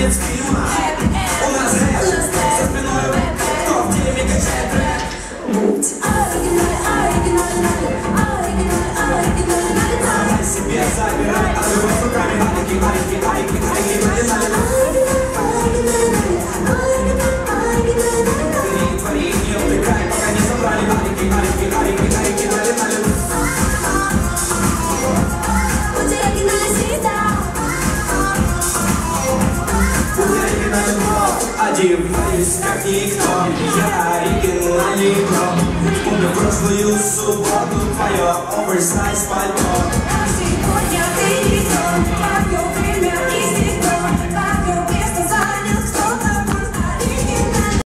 танец фильма У нас рэп со спиной рэп Кто в теме качает рэп Будь оригинальный, оригинальный, оригинальный, оригинальный, Давай себе забирай, а живой с руками Алики, алики, алики, алики, алики, Твори, твори, не утыкай, пока не забрали Алики, алики, алики, алики, Одеваюсь как никто, я оригинальный бро Помню прошлую субботу, твое оверсайз пальто